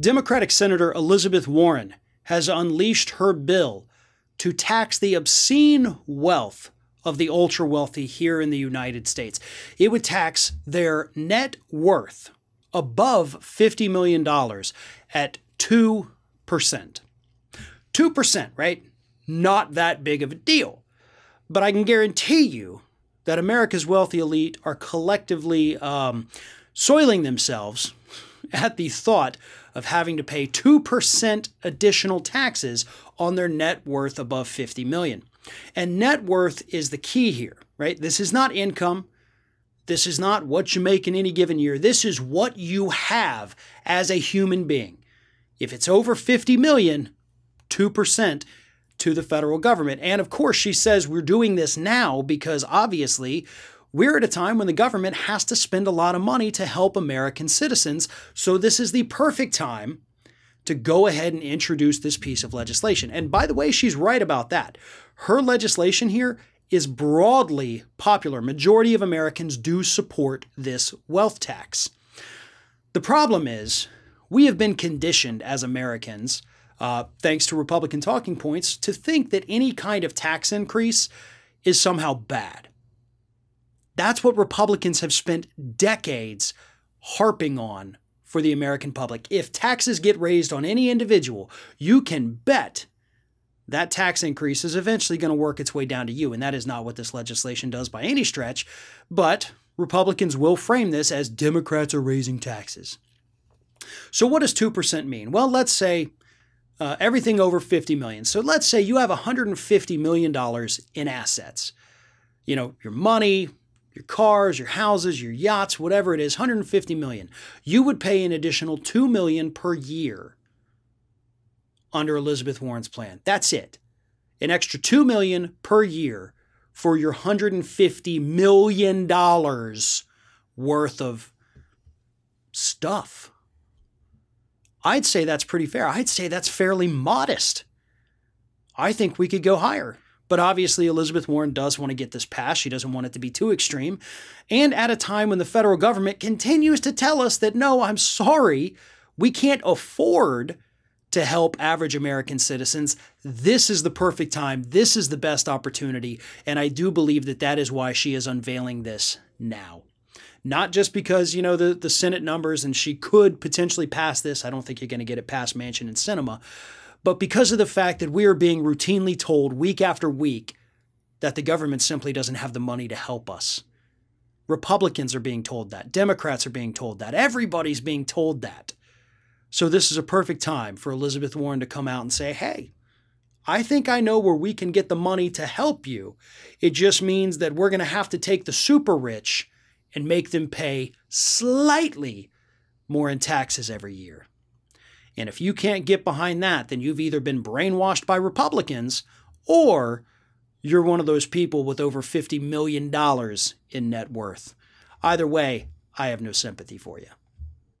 Democratic Senator Elizabeth Warren has unleashed her bill to tax the obscene wealth of the ultra wealthy here in the United States. It would tax their net worth above $50 million at 2%. 2%, right? Not that big of a deal. But I can guarantee you that America's wealthy elite are collectively um, soiling themselves at the thought of having to pay 2% additional taxes on their net worth above 50 million. And net worth is the key here, right? This is not income. This is not what you make in any given year. This is what you have as a human being. If it's over 50 million, 2% to the federal government. And of course, she says we're doing this now because obviously we're at a time when the government has to spend a lot of money to help American citizens. So this is the perfect time to go ahead and introduce this piece of legislation. And by the way, she's right about that. Her legislation here is broadly popular. Majority of Americans do support this wealth tax. The problem is we have been conditioned as Americans, uh, thanks to Republican talking points, to think that any kind of tax increase is somehow bad. That's what Republicans have spent decades harping on for the American public. If taxes get raised on any individual, you can bet that tax increase is eventually going to work its way down to you. And that is not what this legislation does by any stretch. But Republicans will frame this as Democrats are raising taxes. So, what does 2% mean? Well, let's say uh, everything over 50 million. So, let's say you have $150 million in assets. You know, your money, your cars, your houses, your yachts, whatever it is, 150 million. You would pay an additional 2 million per year under Elizabeth Warren's plan. That's it. An extra 2 million per year for your 150 million dollars worth of stuff. I'd say that's pretty fair. I'd say that's fairly modest. I think we could go higher. But obviously, Elizabeth Warren does want to get this passed. She doesn't want it to be too extreme. And at a time when the federal government continues to tell us that, no, I'm sorry, we can't afford to help average American citizens. This is the perfect time. This is the best opportunity. And I do believe that that is why she is unveiling this now. Not just because, you know, the, the Senate numbers and she could potentially pass this. I don't think you're going to get it past Manchin and Sinema. But because of the fact that we are being routinely told week after week that the government simply doesn't have the money to help us. Republicans are being told that. Democrats are being told that. Everybody's being told that. So this is a perfect time for Elizabeth Warren to come out and say, hey, I think I know where we can get the money to help you. It just means that we're going to have to take the super rich and make them pay slightly more in taxes every year. And if you can't get behind that, then you've either been brainwashed by Republicans or you're one of those people with over $50 million in net worth. Either way, I have no sympathy for you.